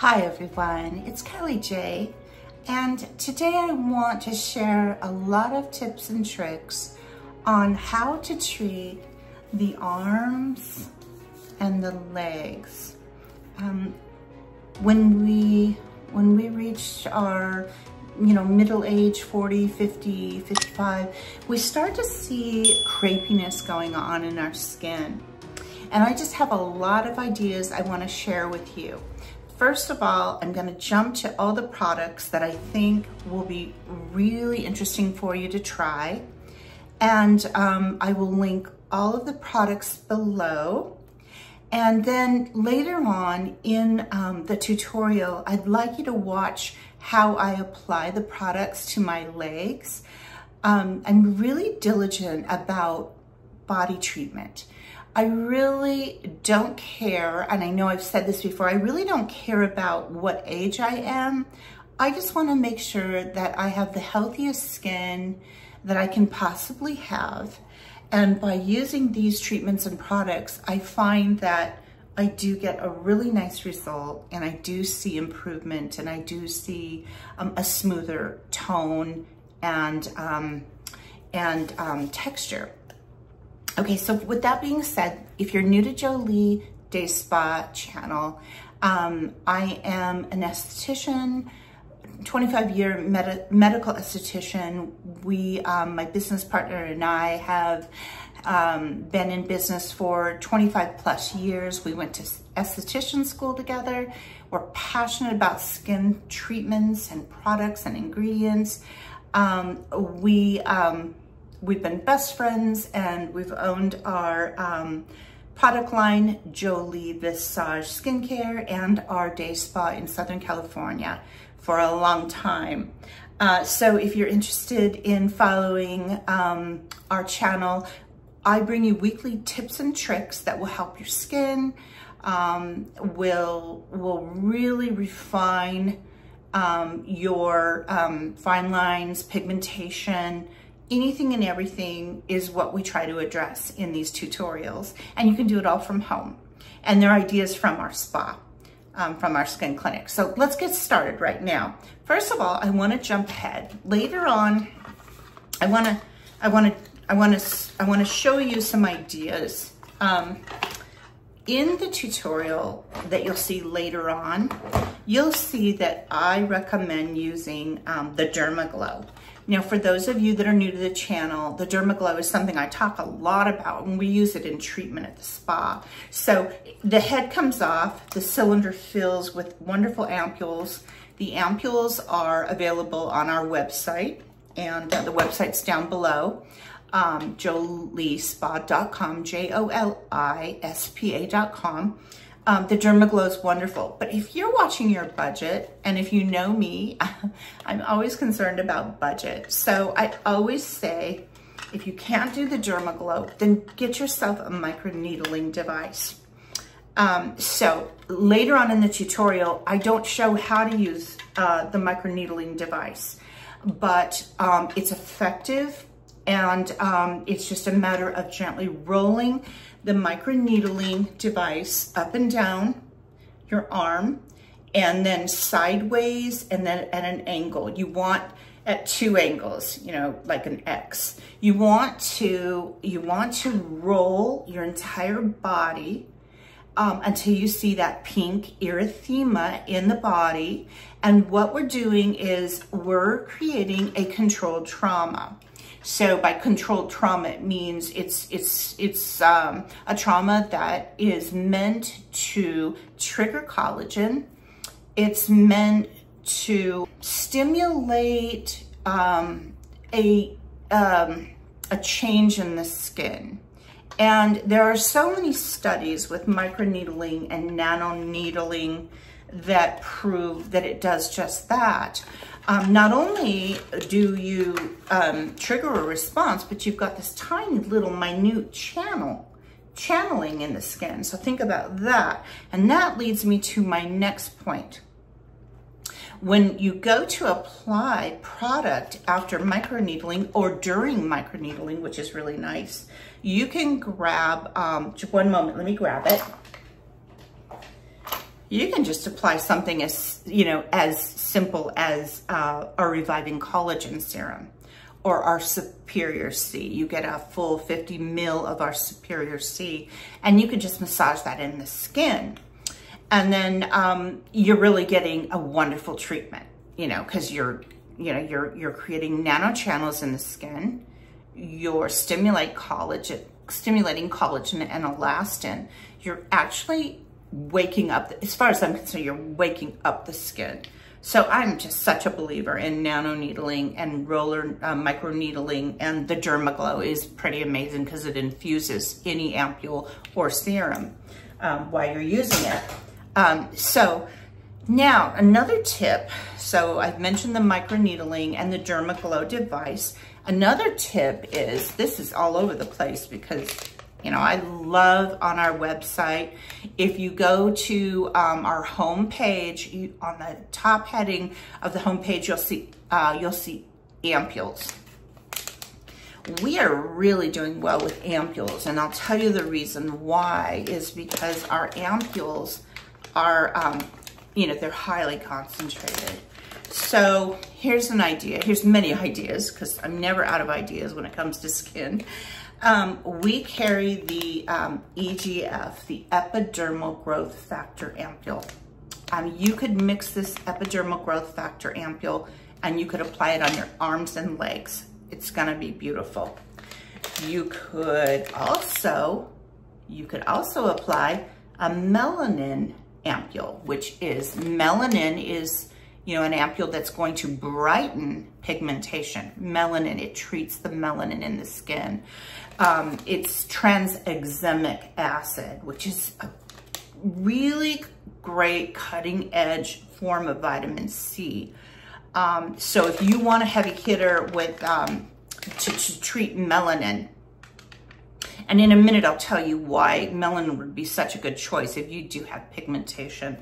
Hi everyone, it's Kelly J and today I want to share a lot of tips and tricks on how to treat the arms and the legs. Um, when we when we reach our you know middle age 40 50 55 we start to see crepiness going on in our skin. And I just have a lot of ideas I want to share with you First of all, I'm gonna jump to all the products that I think will be really interesting for you to try. And um, I will link all of the products below. And then later on in um, the tutorial, I'd like you to watch how I apply the products to my legs. Um, I'm really diligent about body treatment. I really don't care, and I know I've said this before, I really don't care about what age I am. I just wanna make sure that I have the healthiest skin that I can possibly have. And by using these treatments and products, I find that I do get a really nice result and I do see improvement and I do see um, a smoother tone and, um, and um, texture. Okay, so with that being said, if you're new to Jolie Day Spa channel, um, I am an esthetician, 25 year med medical esthetician. We, um, my business partner and I have um, been in business for 25 plus years. We went to esthetician school together. We're passionate about skin treatments and products and ingredients. Um, we, um, we've been best friends and we've owned our um, product line, Joli Visage Skincare and our day spa in Southern California for a long time. Uh, so if you're interested in following um, our channel, I bring you weekly tips and tricks that will help your skin, um, will, will really refine um, your um, fine lines, pigmentation, anything and everything is what we try to address in these tutorials. And you can do it all from home. And they're ideas from our spa, um, from our skin clinic. So let's get started right now. First of all, I wanna jump ahead. Later on, I wanna, I wanna, I wanna, I wanna show you some ideas. Um, in the tutorial that you'll see later on, you'll see that I recommend using um, the Dermaglow. Now, for those of you that are new to the channel, the Dermaglow is something I talk a lot about and we use it in treatment at the spa. So the head comes off, the cylinder fills with wonderful ampules. The ampules are available on our website and uh, the website's down below. Um, jolispa.com, J-O-L-I-S-P-A.com. Um, the Dermaglow is wonderful. But if you're watching your budget, and if you know me, I'm always concerned about budget. So I always say, if you can't do the Dermaglow, then get yourself a microneedling device. Um, so later on in the tutorial, I don't show how to use uh, the microneedling device, but um, it's effective and um, it's just a matter of gently rolling the microneedling device up and down your arm and then sideways and then at an angle. You want at two angles, you know, like an X. You want to, you want to roll your entire body um, until you see that pink erythema in the body. And what we're doing is we're creating a controlled trauma. So by controlled trauma, it means it's, it's, it's um, a trauma that is meant to trigger collagen. It's meant to stimulate um, a, um, a change in the skin. And there are so many studies with microneedling and nanoneedling that prove that it does just that. Um, not only do you um, trigger a response, but you've got this tiny little minute channel, channeling in the skin. So think about that. And that leads me to my next point. When you go to apply product after microneedling or during microneedling, which is really nice, you can grab, um, one moment, let me grab it. You can just apply something as, you know, as simple as uh, our reviving collagen serum or our superior C. You get a full 50 mil of our superior C and you can just massage that in the skin. And then um, you're really getting a wonderful treatment, you know, because you're, you know, you're, you're creating nanochannels in the skin. You're stimulate collagen, stimulating collagen and elastin. You're actually waking up, as far as I'm concerned, you're waking up the skin. So I'm just such a believer in nano needling and roller uh, micro needling and the Dermaglow is pretty amazing because it infuses any ampule or serum um, while you're using it. Um, so now another tip, so I've mentioned the micro needling and the Dermaglow device. Another tip is, this is all over the place because you know, I love on our website, if you go to um, our home page, you, on the top heading of the home page, you'll see, uh, you'll see ampules. We are really doing well with ampules, and I'll tell you the reason why is because our ampules are, um, you know, they're highly concentrated. So here's an idea. Here's many ideas because I'm never out of ideas when it comes to skin. Um, we carry the um, EGF, the Epidermal Growth Factor Ampule. Um, you could mix this Epidermal Growth Factor Ampule and you could apply it on your arms and legs. It's gonna be beautiful. You could also, you could also apply a melanin ampule, which is, melanin is you know, an ampule that's going to brighten pigmentation. Melanin, it treats the melanin in the skin. Um, it's tranexamic acid, which is a really great cutting edge form of vitamin C. Um, so if you want a heavy hitter with um, to, to treat melanin, and in a minute, I'll tell you why melanin would be such a good choice if you do have pigmentation.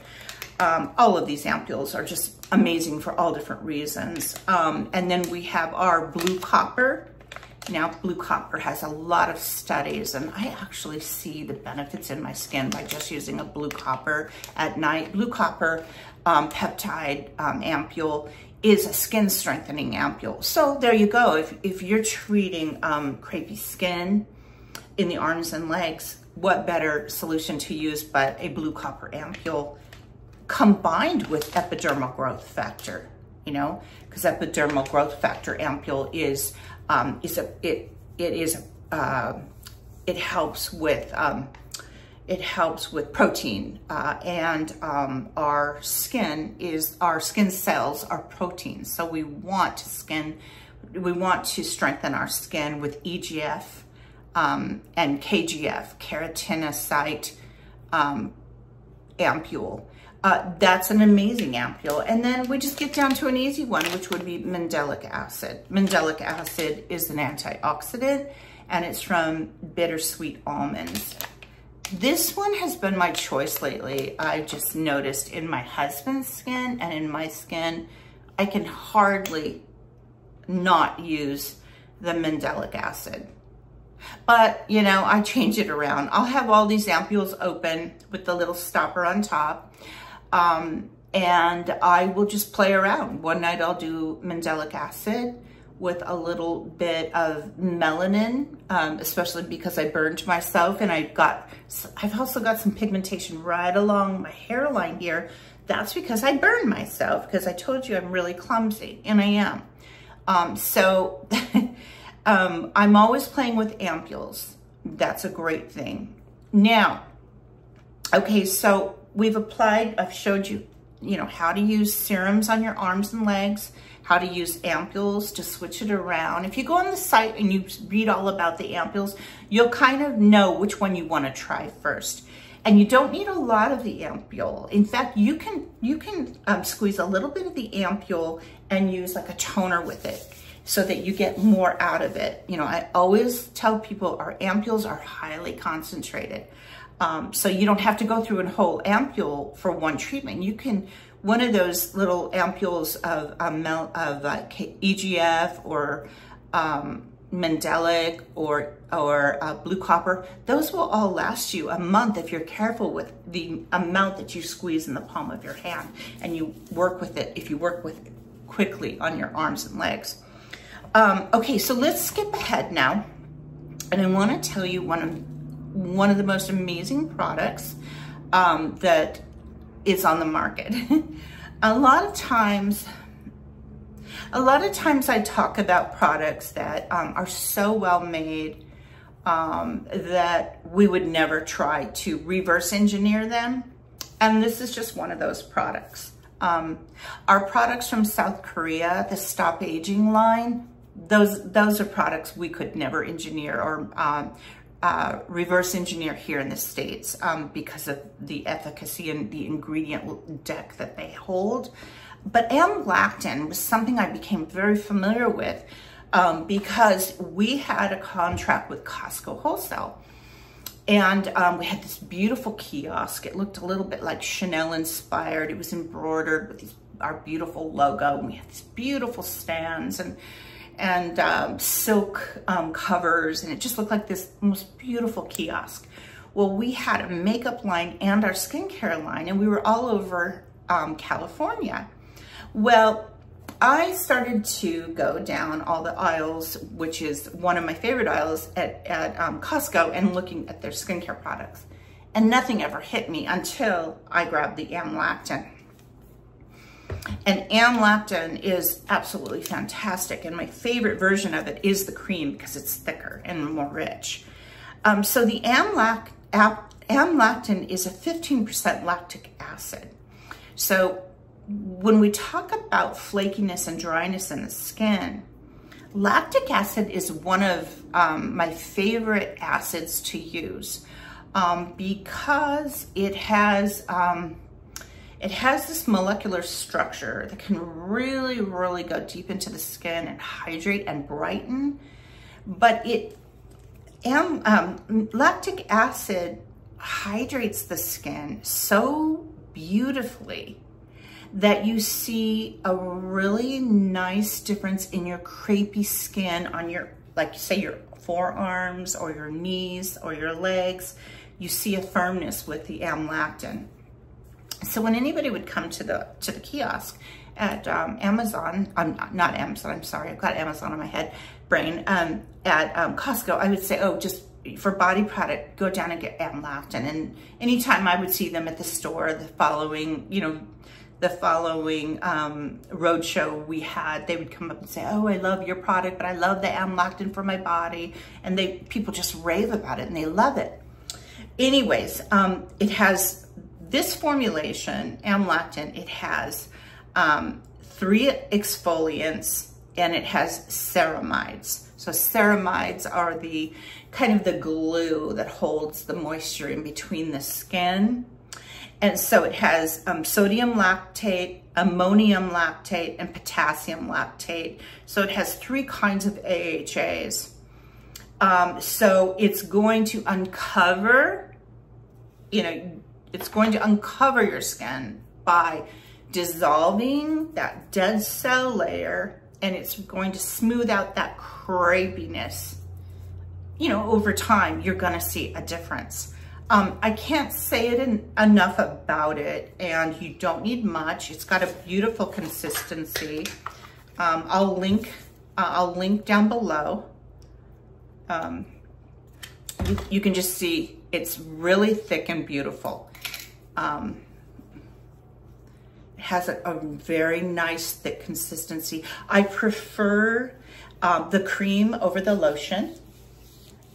Um, all of these ampules are just amazing for all different reasons. Um, and then we have our blue copper. Now, blue copper has a lot of studies, and I actually see the benefits in my skin by just using a blue copper at night. Blue copper um, peptide um, ampule is a skin strengthening ampule. So there you go. If, if you're treating um, crepey skin in the arms and legs, what better solution to use but a blue copper ampule combined with epidermal growth factor, you know, because epidermal growth factor ampule is, um, is a, it, it is, uh, it helps with, um, it helps with protein uh, and um, our skin is, our skin cells are proteins. So we want to skin, we want to strengthen our skin with EGF um, and KGF, keratinocyte um, ampule. Uh, that's an amazing ampule. And then we just get down to an easy one, which would be mandelic acid. Mandelic acid is an antioxidant and it's from bittersweet almonds. This one has been my choice lately. I just noticed in my husband's skin and in my skin, I can hardly not use the mandelic acid. But, you know, I change it around. I'll have all these ampules open with the little stopper on top. Um, and I will just play around. One night I'll do mandelic acid with a little bit of melanin, um, especially because I burned myself and I've got, I've also got some pigmentation right along my hairline here. That's because I burned myself because I told you I'm really clumsy and I am. Um, so um, I'm always playing with ampules. That's a great thing. Now, okay, so we've applied, I've showed you, you know, how to use serums on your arms and legs, how to use ampules to switch it around. If you go on the site and you read all about the ampules, you'll kind of know which one you want to try first. And you don't need a lot of the ampule. In fact, you can you can um, squeeze a little bit of the ampule and use like a toner with it so that you get more out of it. You know, I always tell people our ampules are highly concentrated. Um, so you don't have to go through a whole ampule for one treatment. You can, one of those little ampules of, um, of uh, EGF or um, Mandelic or, or uh, Blue Copper, those will all last you a month if you're careful with the amount that you squeeze in the palm of your hand and you work with it, if you work with it quickly on your arms and legs. Um, okay, so let's skip ahead now. And I wanna tell you one of, one of the most amazing products um, that is on the market. a lot of times, a lot of times I talk about products that um, are so well made um, that we would never try to reverse engineer them. And this is just one of those products. Um, our products from South Korea, the Stop Aging line, those, those are products we could never engineer or um, uh, reverse engineer here in the States um, because of the efficacy and the ingredient deck that they hold. But amlactin was something I became very familiar with um, because we had a contract with Costco Wholesale. And um, we had this beautiful kiosk. It looked a little bit like Chanel inspired. It was embroidered with these, our beautiful logo. And we had these beautiful stands and and um, silk um, covers. And it just looked like this most beautiful kiosk. Well, we had a makeup line and our skincare line. And we were all over um, California. Well, I started to go down all the aisles, which is one of my favorite aisles at, at um, Costco and looking at their skincare products. And nothing ever hit me until I grabbed the Amlactin. And Amlactin is absolutely fantastic. And my favorite version of it is the cream because it's thicker and more rich. Um, so the Amlac, Amlactin is a 15% lactic acid. So when we talk about flakiness and dryness in the skin, lactic acid is one of um, my favorite acids to use um, because it has um, it has this molecular structure that can really, really go deep into the skin and hydrate and brighten. But it, um, lactic acid hydrates the skin so beautifully that you see a really nice difference in your crepey skin on your, like say your forearms or your knees or your legs. You see a firmness with the amlactin. So when anybody would come to the to the kiosk at um, Amazon, I'm not Amazon, I'm sorry, I've got Amazon on my head brain, um, at um, Costco, I would say, oh, just for body product, go down and get Amlactin. And anytime I would see them at the store, the following, you know, the following um, roadshow we had, they would come up and say, oh, I love your product, but I love the amlactin for my body. And they people just rave about it and they love it. Anyways, um, it has this formulation, amlactin, it has um, three exfoliants and it has ceramides. So ceramides are the kind of the glue that holds the moisture in between the skin and so it has um, sodium lactate, ammonium lactate, and potassium lactate. So it has three kinds of AHAs. Um, so it's going to uncover, you know, it's going to uncover your skin by dissolving that dead cell layer and it's going to smooth out that crepiness. You know, over time, you're gonna see a difference. Um, I can't say it in, enough about it and you don't need much. It's got a beautiful consistency. Um, I'll link, uh, I'll link down below. Um, you, you, can just see it's really thick and beautiful. Um, has a, a, very nice thick consistency. I prefer um, the cream over the lotion.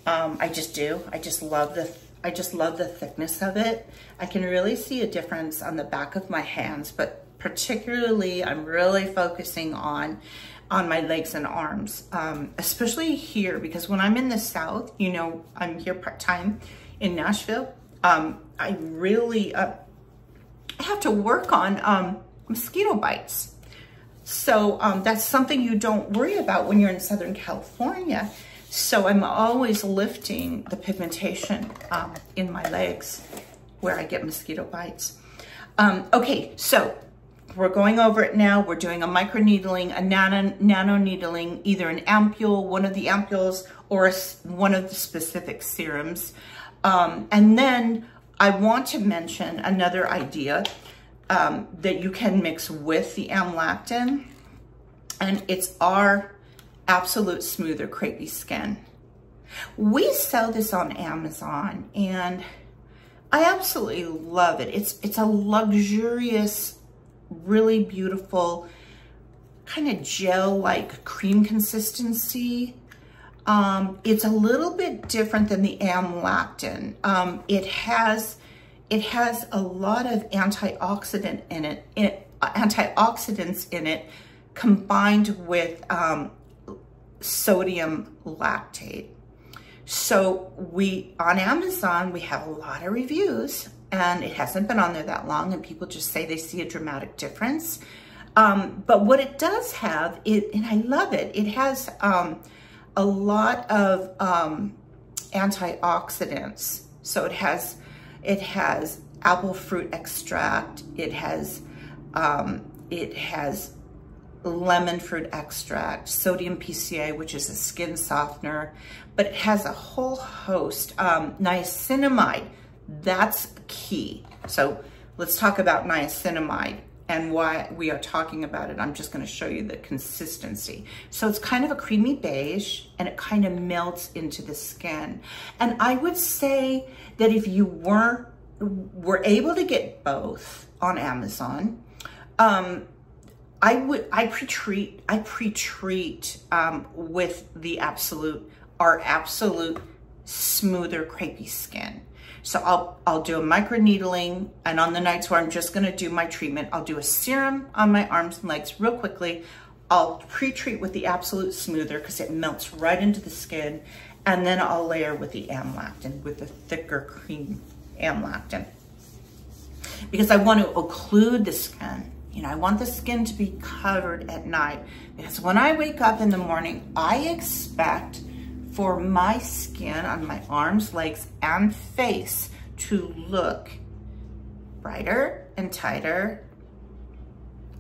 Um, I just do. I just love the I just love the thickness of it. I can really see a difference on the back of my hands, but particularly I'm really focusing on on my legs and arms, um, especially here, because when I'm in the South, you know, I'm here part-time in Nashville, um, I really uh, have to work on um, mosquito bites. So um, that's something you don't worry about when you're in Southern California. So I'm always lifting the pigmentation um, in my legs where I get mosquito bites. Um, okay, so we're going over it now. We're doing a micro needling, a nano, nano needling, either an ampule, one of the ampules, or a, one of the specific serums. Um, and then I want to mention another idea um, that you can mix with the amlactin, and it's our Absolute Smoother Crepey Skin. We sell this on Amazon, and I absolutely love it. It's, it's a luxurious, really beautiful, kind of gel-like cream consistency. Um, it's a little bit different than the amlactin. Um, it has it has a lot of antioxidant in it, it antioxidants in it, combined with um, sodium lactate. So we, on Amazon, we have a lot of reviews and it hasn't been on there that long and people just say they see a dramatic difference. Um, but what it does have, it, and I love it, it has um, a lot of um, antioxidants. So it has, it has apple fruit extract, it has, um, it has lemon fruit extract, sodium PCA, which is a skin softener, but it has a whole host. Um, niacinamide, that's key. So let's talk about niacinamide and why we are talking about it. I'm just gonna show you the consistency. So it's kind of a creamy beige and it kind of melts into the skin. And I would say that if you weren't, were able to get both on Amazon, um, I would, I pre-treat, I pre-treat um, with the absolute, our absolute smoother crepey skin. So I'll, I'll do a micro needling and on the nights where I'm just gonna do my treatment, I'll do a serum on my arms and legs real quickly. I'll pre-treat with the Absolute Smoother because it melts right into the skin. And then I'll layer with the Amlactin, with the thicker cream Amlactin. Because I want to occlude the skin. You know, I want the skin to be covered at night. Because when I wake up in the morning, I expect for my skin on my arms, legs, and face to look brighter and tighter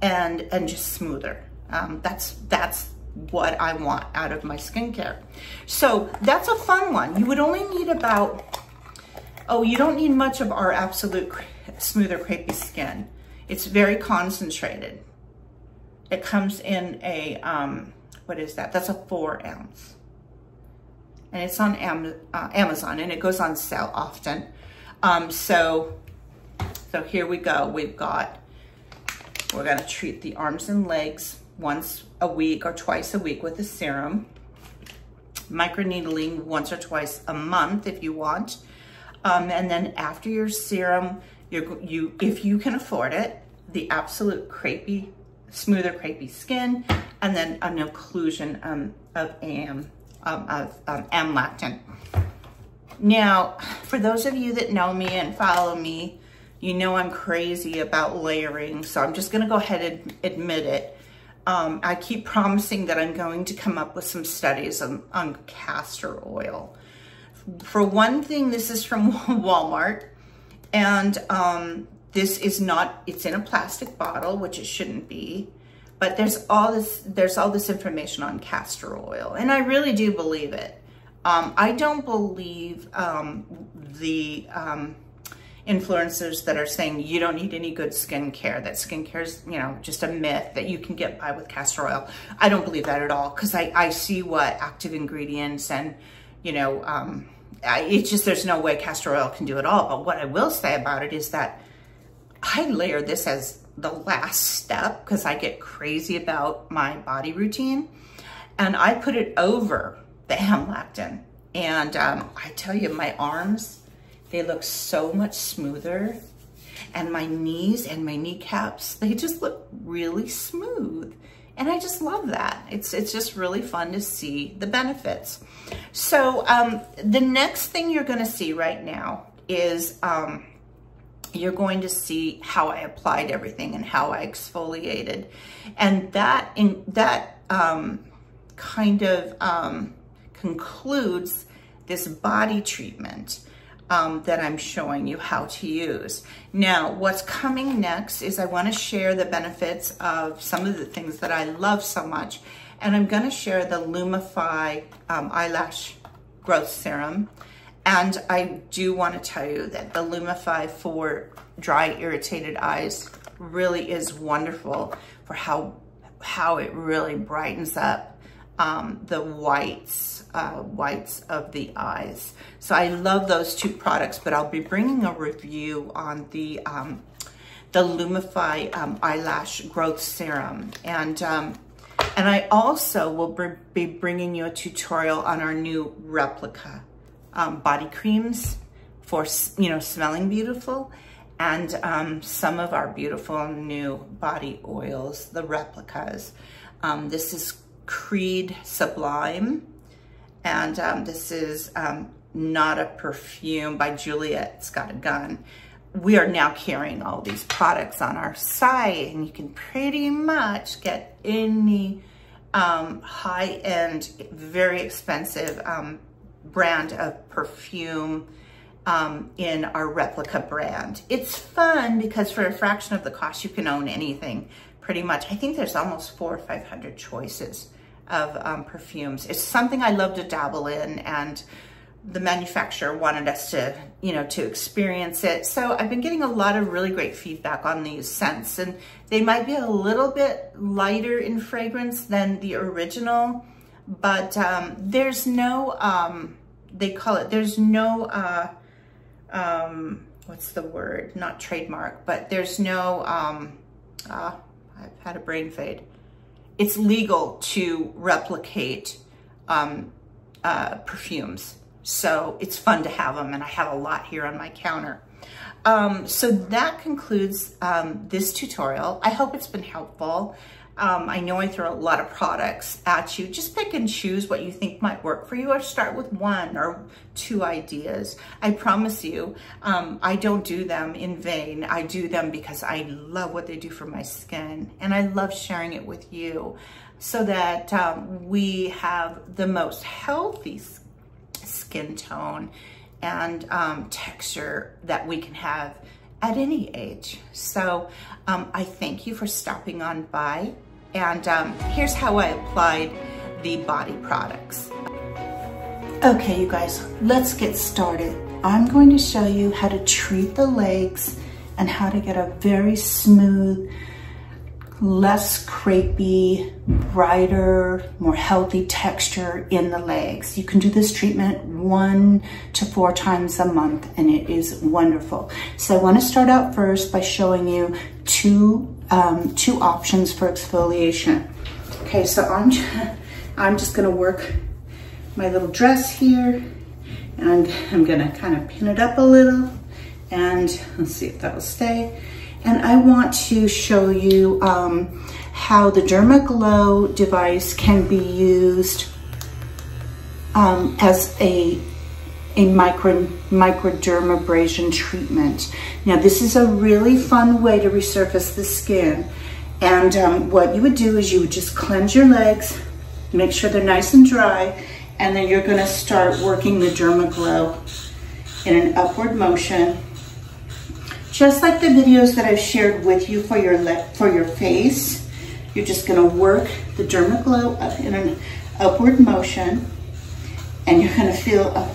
and, and just smoother. Um, that's, that's what I want out of my skincare. So that's a fun one. You would only need about, oh, you don't need much of our Absolute Smoother Crepey Skin. It's very concentrated. It comes in a, um, what is that? That's a four ounce and it's on Am uh, Amazon and it goes on sale often. Um, so, so here we go. We've got, we're gonna treat the arms and legs once a week or twice a week with a serum. Microneedling once or twice a month if you want. Um, and then after your serum, you you, if you can afford it, the absolute crepey, smoother crepey skin, and then an occlusion um, of AM um, of um, amlactin. Now, for those of you that know me and follow me, you know I'm crazy about layering, so I'm just gonna go ahead and admit it. Um, I keep promising that I'm going to come up with some studies on, on castor oil. For one thing, this is from Walmart, and um, this is not, it's in a plastic bottle, which it shouldn't be. But there's all this, there's all this information on castor oil, and I really do believe it. Um, I don't believe um, the um, influencers that are saying you don't need any good skincare, that skincare is, you know, just a myth that you can get by with castor oil. I don't believe that at all because I, I see what active ingredients and, you know, um, I, it's just there's no way castor oil can do it all. But what I will say about it is that I layer this as the last step because I get crazy about my body routine. And I put it over the amlactin. And um, I tell you, my arms, they look so much smoother. And my knees and my kneecaps, they just look really smooth. And I just love that. It's, it's just really fun to see the benefits. So um, the next thing you're gonna see right now is um, you're going to see how I applied everything and how I exfoliated. And that in that um, kind of um, concludes this body treatment. um, that I'm showing you how to use. Now, what's coming next is I wanna share the benefits of some of the things that I love so much. And I'm gonna share the Lumify um, eyelash growth serum. And I do wanna tell you that the Lumify for dry, irritated eyes really is wonderful for how, how it really brightens up um, the whites, uh, whites of the eyes. So I love those two products, but I'll be bringing a review on the, um, the Lumify um, Eyelash Growth Serum. And, um, and I also will be bringing you a tutorial on our new replica um, body creams for, you know, smelling beautiful and um, some of our beautiful new body oils, the replicas. Um, this is Creed Sublime. And um, this is um, Not a Perfume by Juliette Has a Gun. We are now carrying all these products on our site and you can pretty much get any um, high-end, very expensive um, brand of perfume um, in our replica brand. It's fun because for a fraction of the cost, you can own anything pretty much. I think there's almost four or 500 choices of um, perfumes. It's something I love to dabble in and the manufacturer wanted us to, you know, to experience it. So I've been getting a lot of really great feedback on these scents and they might be a little bit lighter in fragrance than the original, but um, there's no, um, they call it, there's no, uh, um, what's the word? Not trademark, but there's no, um, uh, I've had a brain fade it's legal to replicate um, uh, perfumes. So it's fun to have them and I have a lot here on my counter. Um, so that concludes um, this tutorial. I hope it's been helpful. Um, I know I throw a lot of products at you. Just pick and choose what you think might work for you or start with one or two ideas. I promise you, um, I don't do them in vain. I do them because I love what they do for my skin and I love sharing it with you so that um, we have the most healthy skin tone and um, texture that we can have at any age. So um, I thank you for stopping on by. And um, here's how I applied the body products. Okay, you guys, let's get started. I'm going to show you how to treat the legs and how to get a very smooth, less crepey, brighter, more healthy texture in the legs. You can do this treatment one to four times a month and it is wonderful. So I wanna start out first by showing you two, um, two options for exfoliation. Okay, so I'm, I'm just gonna work my little dress here and I'm gonna kind of pin it up a little and let's see if that'll stay. And I want to show you um, how the DermaGlow device can be used um, as a a micro, microdermabrasion treatment. Now this is a really fun way to resurface the skin. And um, what you would do is you would just cleanse your legs, make sure they're nice and dry, and then you're gonna start working the DermaGlow in an upward motion. Just like the videos that I've shared with you for your, for your face, you're just gonna work the DermaGlow up in an upward motion, and you're gonna feel a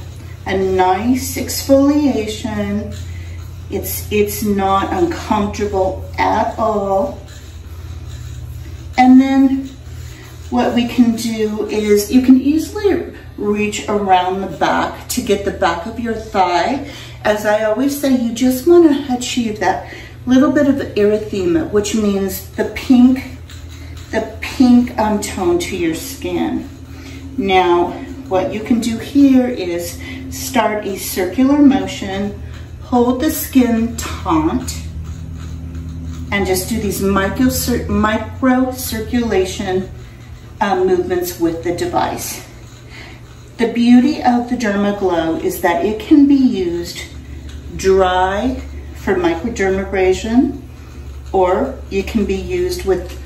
a nice exfoliation. It's, it's not uncomfortable at all. And then what we can do is you can easily reach around the back to get the back of your thigh. As I always say, you just want to achieve that little bit of erythema, which means the pink, the pink um, tone to your skin. Now, what you can do here is start a circular motion, hold the skin taut, and just do these micro, micro circulation uh, movements with the device. The beauty of the DermaGlow is that it can be used dry for microdermabrasion, or it can be used with,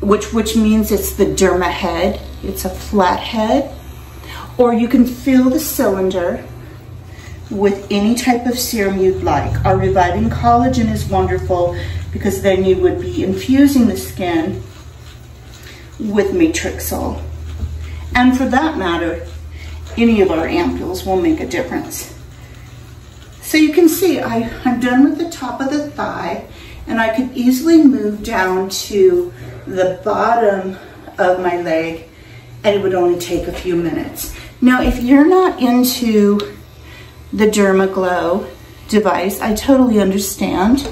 which, which means it's the derma head. It's a flat head or you can fill the cylinder with any type of serum you'd like. Our reviving collagen is wonderful because then you would be infusing the skin with Matrixyl. And for that matter, any of our ampules will make a difference. So you can see I, I'm done with the top of the thigh and I could easily move down to the bottom of my leg and it would only take a few minutes. Now, if you're not into the Dermaglow device, I totally understand.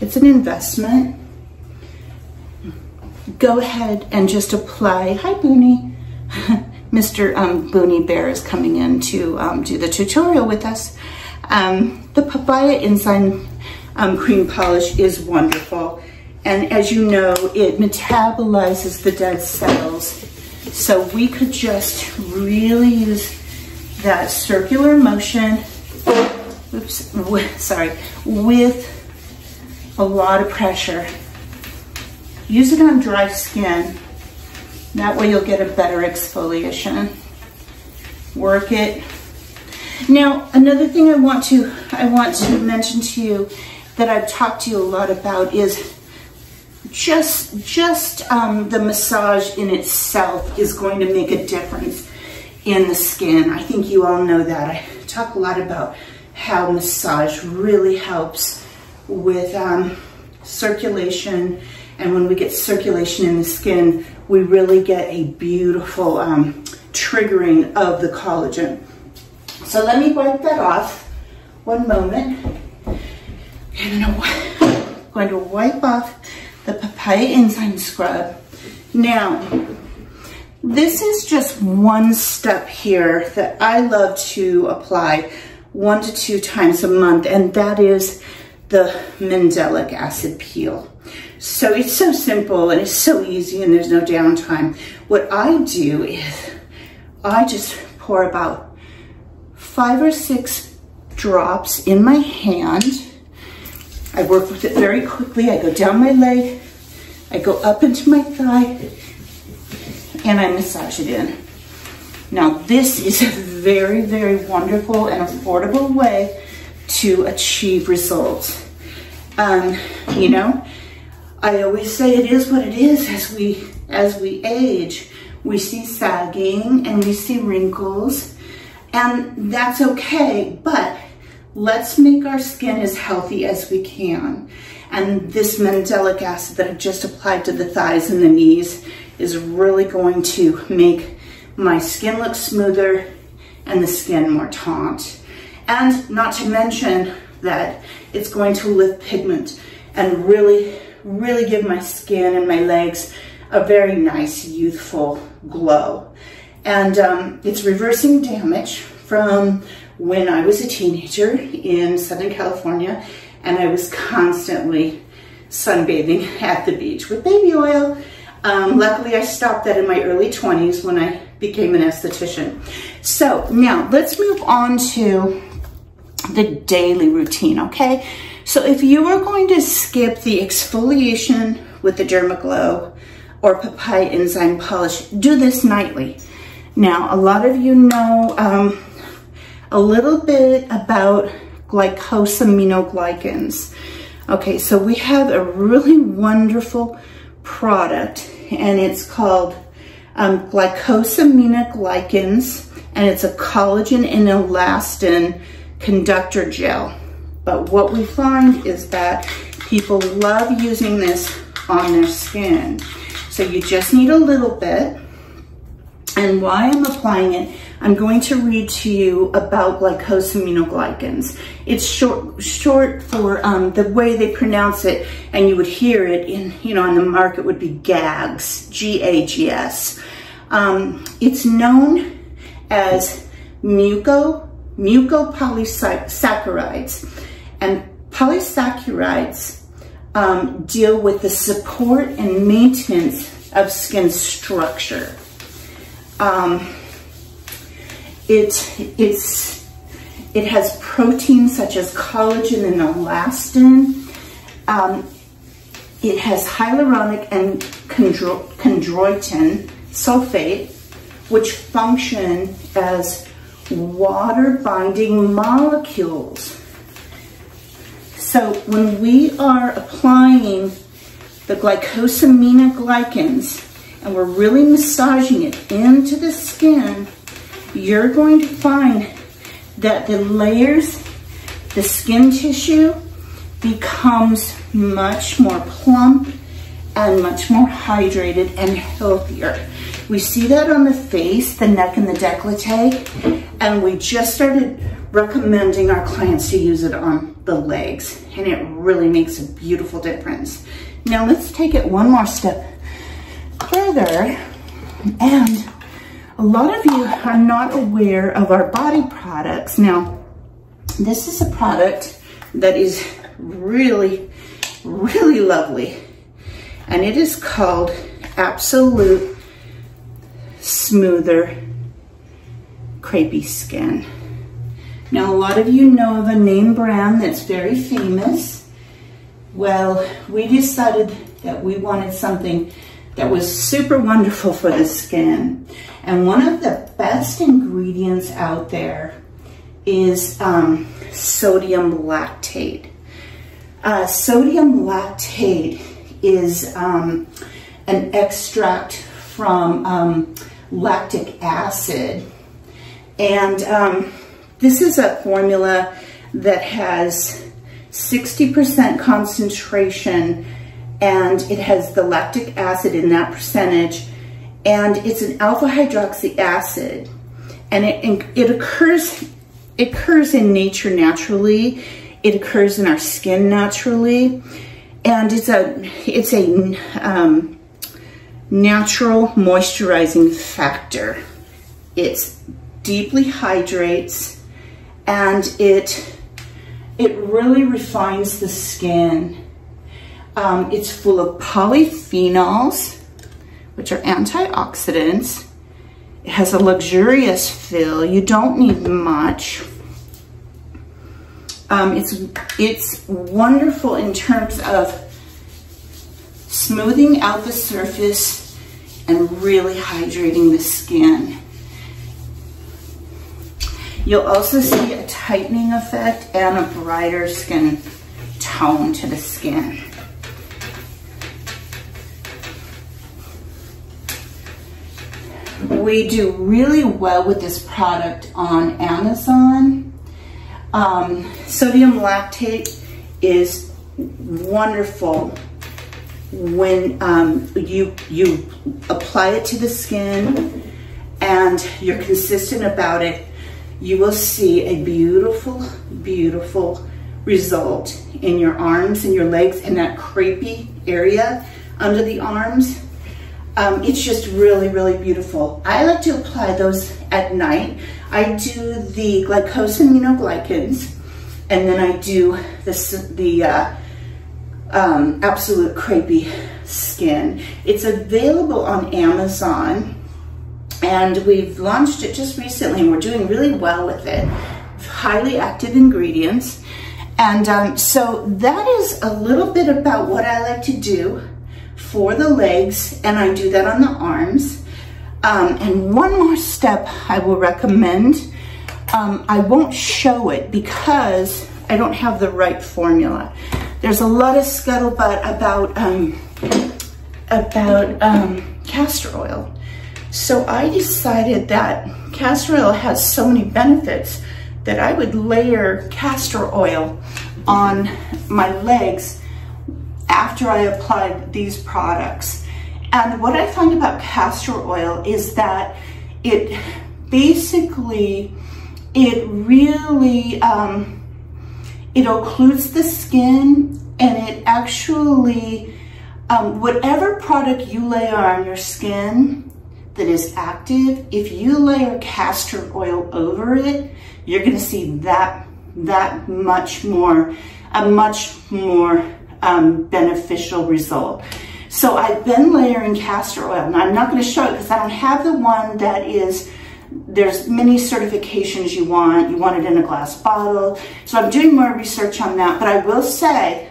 It's an investment. Go ahead and just apply. Hi, Booney. Mr. Um, Bear is coming in to um, do the tutorial with us. Um, the Papaya Enzyme um, Cream Polish is wonderful. And as you know, it metabolizes the dead cells. So we could just really use that circular motion, oops, with, sorry, with a lot of pressure. Use it on dry skin. That way you'll get a better exfoliation. Work it. Now, another thing I want to I want to mention to you that I've talked to you a lot about is just just um, the massage in itself is going to make a difference in the skin. I think you all know that. I talk a lot about how massage really helps with um, circulation and when we get circulation in the skin, we really get a beautiful um, triggering of the collagen. So let me wipe that off. One moment. And I'm going to wipe off the papaya enzyme scrub. Now, this is just one step here that I love to apply one to two times a month, and that is the mandelic acid peel. So it's so simple and it's so easy and there's no downtime. What I do is I just pour about five or six drops in my hand. I work with it very quickly. I go down my leg, I go up into my thigh, and I massage it in. Now this is a very, very wonderful and affordable way to achieve results. Um, you know, I always say it is what it is as we as we age. We see sagging and we see wrinkles and that's okay, but let's make our skin as healthy as we can. And this mandelic acid that I just applied to the thighs and the knees is really going to make my skin look smoother and the skin more taut. And not to mention that it's going to lift pigment and really, really give my skin and my legs a very nice youthful glow. And um, it's reversing damage from when I was a teenager in Southern California and I was constantly sunbathing at the beach with baby oil. Um, luckily, I stopped that in my early 20s when I became an esthetician. So now let's move on to the daily routine, okay? So if you are going to skip the exfoliation with the Dermaglow or papaya enzyme polish, do this nightly. Now, a lot of you know um, a little bit about glycosaminoglycans. Okay, so we have a really wonderful product and it's called um, glycosaminoglycans and it's a collagen and elastin conductor gel. But what we find is that people love using this on their skin. So you just need a little bit. And why I'm applying it, I'm going to read to you about glycosaminoglycans. It's short, short for um, the way they pronounce it, and you would hear it in, you know, on the market would be GAGS, G-A-G-S. Um, it's known as muco mucopolysaccharides. And polysaccharides um, deal with the support and maintenance of skin structure. Um, it, it's, it has proteins such as collagen and elastin. Um, it has hyaluronic and chondroitin sulfate, which function as water binding molecules. So when we are applying the glycosaminoglycans and we're really massaging it into the skin, you're going to find that the layers, the skin tissue becomes much more plump and much more hydrated and healthier. We see that on the face, the neck, and the décolleté, and we just started recommending our clients to use it on the legs, and it really makes a beautiful difference. Now let's take it one more step further, and a lot of you are not aware of our body products. Now, this is a product that is really, really lovely and it is called Absolute Smoother Crepey Skin. Now, a lot of you know of a name brand that's very famous. Well, we decided that we wanted something that was super wonderful for the skin. And one of the best ingredients out there is um, sodium lactate. Uh, sodium lactate is um, an extract from um, lactic acid. And um, this is a formula that has 60% concentration and it has the lactic acid in that percentage and it's an alpha hydroxy acid and it, it occurs it occurs in nature naturally it occurs in our skin naturally and it's a it's a um, natural moisturizing factor. It deeply hydrates and it it really refines the skin. Um, it's full of polyphenols, which are antioxidants. It has a luxurious feel. You don't need much. Um, it's, it's wonderful in terms of smoothing out the surface and really hydrating the skin. You'll also see a tightening effect and a brighter skin tone to the skin. We do really well with this product on Amazon. Um, sodium lactate is wonderful when um, you, you apply it to the skin and you're consistent about it, you will see a beautiful, beautiful result in your arms and your legs and that crepey area under the arms. Um, it's just really, really beautiful. I like to apply those at night. I do the glycosaminoglycans, and then I do the, the uh, um, Absolute Crepey Skin. It's available on Amazon, and we've launched it just recently, and we're doing really well with it. Highly active ingredients. And um, so that is a little bit about what I like to do for the legs, and I do that on the arms. Um, and one more step I will recommend. Um, I won't show it because I don't have the right formula. There's a lot of scuttlebutt about, um, about um, castor oil. So I decided that castor oil has so many benefits that I would layer castor oil on my legs after I applied these products. And what I find about castor oil is that it basically, it really, um, it occludes the skin and it actually, um, whatever product you layer on your skin that is active, if you layer castor oil over it, you're gonna see that, that much more, a much more um, beneficial result. So I've been layering castor oil. and I'm not going to show it because I don't have the one that is, there's many certifications you want. You want it in a glass bottle. So I'm doing more research on that. But I will say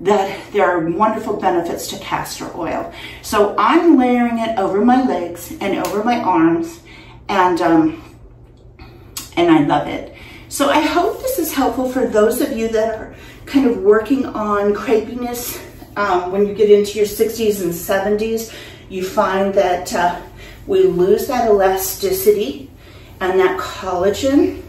that there are wonderful benefits to castor oil. So I'm layering it over my legs and over my arms. And um, and I love it. So I hope this is helpful for those of you that are kind of working on crepiness um, when you get into your 60s and 70s. You find that uh, we lose that elasticity and that collagen.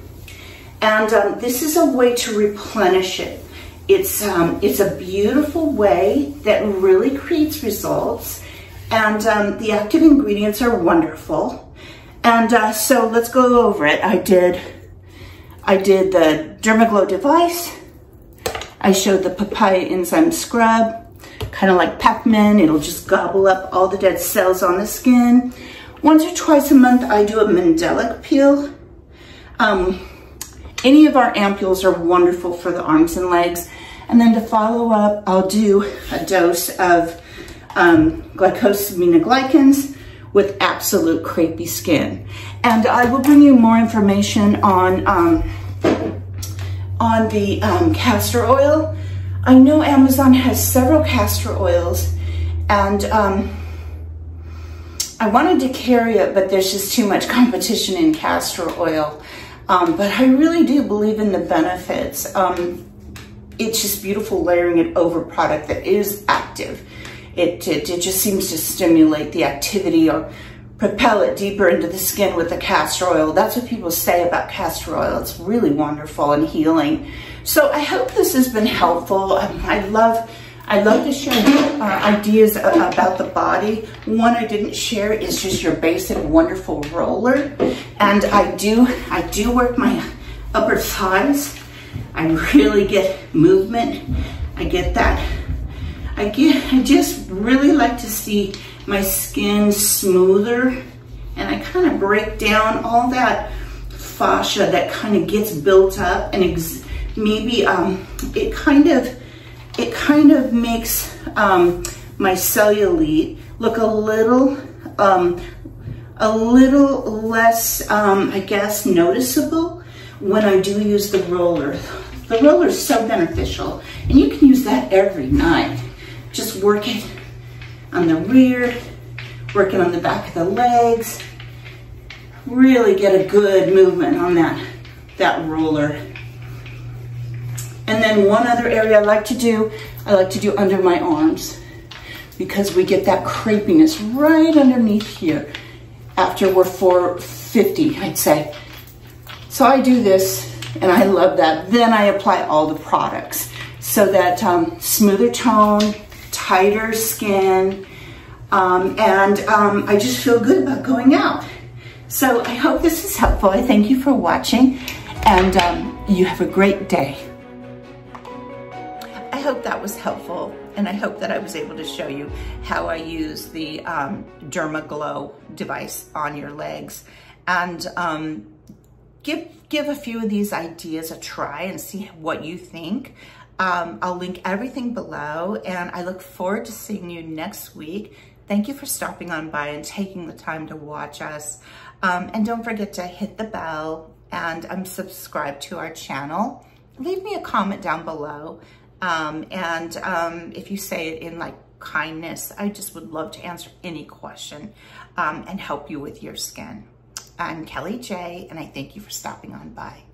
And um, this is a way to replenish it. It's, um, it's a beautiful way that really creates results. And um, the active ingredients are wonderful. And uh, so let's go over it. I did, I did the Dermaglow device. I showed the papaya enzyme scrub, kind of like Pac-Man. It'll just gobble up all the dead cells on the skin. Once or twice a month, I do a Mandelic peel. Um, any of our ampules are wonderful for the arms and legs. And then to follow up, I'll do a dose of um, glycosaminoglycans with absolute crepey skin. And I will bring you more information on, um, on the um, castor oil. I know Amazon has several castor oils and um, I wanted to carry it, but there's just too much competition in castor oil. Um, but I really do believe in the benefits. Um, it's just beautiful layering it over product that is active. It, it, it just seems to stimulate the activity or propel it deeper into the skin with the castor oil. That's what people say about castor oil. It's really wonderful and healing. So I hope this has been helpful. Um, I love I love to share uh, ideas about the body. One I didn't share is just your basic wonderful roller. And I do, I do work my upper thighs. I really get movement. I get that. I get, I just really like to see my skin smoother and I kind of break down all that fascia that kind of gets built up and maybe um, it kind of it kind of makes um, my cellulite look a little, um, a little less, um, I guess, noticeable when I do use the roller. The roller is so beneficial, and you can use that every night. Just work it on the rear, working on the back of the legs. Really get a good movement on that, that roller. And then one other area I like to do, I like to do under my arms because we get that crepiness right underneath here after we're 450, I'd say. So I do this and I love that. Then I apply all the products so that um, smoother tone, tighter skin, um, and um, I just feel good about going out. So I hope this is helpful. I thank you for watching and um, you have a great day I hope that was helpful and I hope that I was able to show you how I use the um, Dermaglow device on your legs and um, give, give a few of these ideas a try and see what you think. Um, I'll link everything below and I look forward to seeing you next week. Thank you for stopping on by and taking the time to watch us. Um, and don't forget to hit the bell and um, subscribe to our channel. Leave me a comment down below. Um, and um, if you say it in like kindness, I just would love to answer any question um, and help you with your skin. I'm Kelly J, and I thank you for stopping on by.